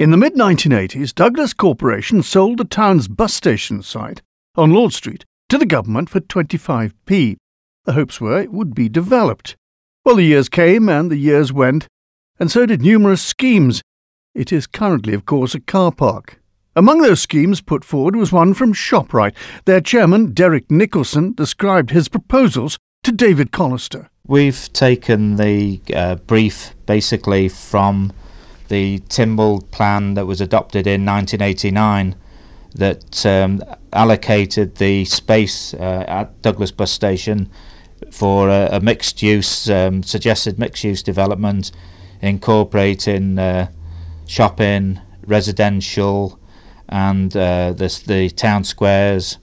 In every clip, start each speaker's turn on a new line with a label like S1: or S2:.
S1: In the mid 1980s, Douglas Corporation sold the town's bus station site on Lord Street to the government for 25p. The hopes were it would be developed. Well, the years came and the years went, and so did numerous schemes. It is currently, of course, a car park. Among those schemes put forward was one from ShopRite. Their chairman, Deryck Nicholson, described his proposals to David Collister.
S2: We've taken the uh, brief basically from the Tynwald plan that was adopted in 1989 that um, allocated the space uh, at Douglas Bus Station for a, a mixed use, um, suggested mixed use development, incorporating uh, shopping, residential, and uh, the, the town squares.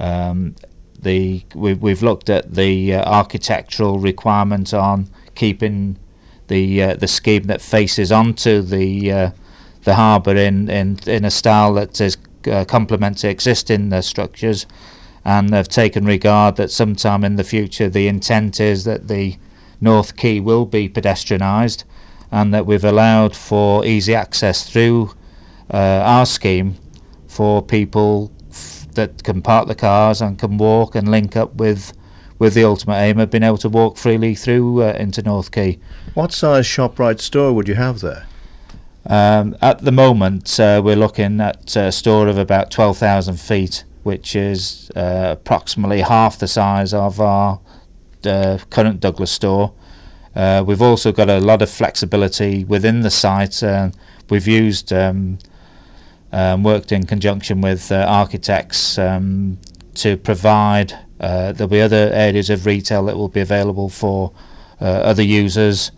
S2: Um, the we, we've looked at the uh, architectural requirement on keeping the uh, the scheme that faces onto the uh, the harbour in, in in a style that is uh, complements existing uh, structures, and have taken regard that sometime in the future the intent is that the North Quay will be pedestrianised, and that we've allowed for easy access through uh, our scheme for people that can park the cars and can walk and link up with with the ultimate aim of being able to walk freely through uh, into North Quay.
S3: What size ShopRite store would you have there?
S2: Um, at the moment, uh, we're looking at a store of about 12,000 feet, which is uh, approximately half the size of our uh, current Douglas store. Uh, we've also got a lot of flexibility within the site. we've used um, um, worked in conjunction with uh, architects um, to provide uh, there'll be other areas of retail that will be available for uh, other users.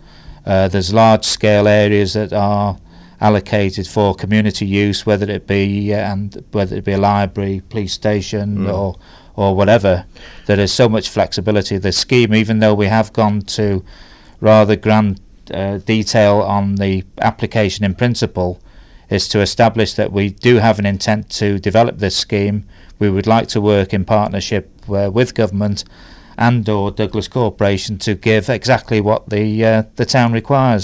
S2: Uh, there's large scale areas that are allocated for community use, whether it be uh, and whether it be a library, police station, mm. or or whatever. There is so much flexibility. Of the scheme, even though we have gone to rather grand uh, detail on the application in principle, is to establish that we do have an intent to develop this scheme. We would like to work in partnership uh, with government and or Douglas Corporation to give exactly what the uh, the town requires.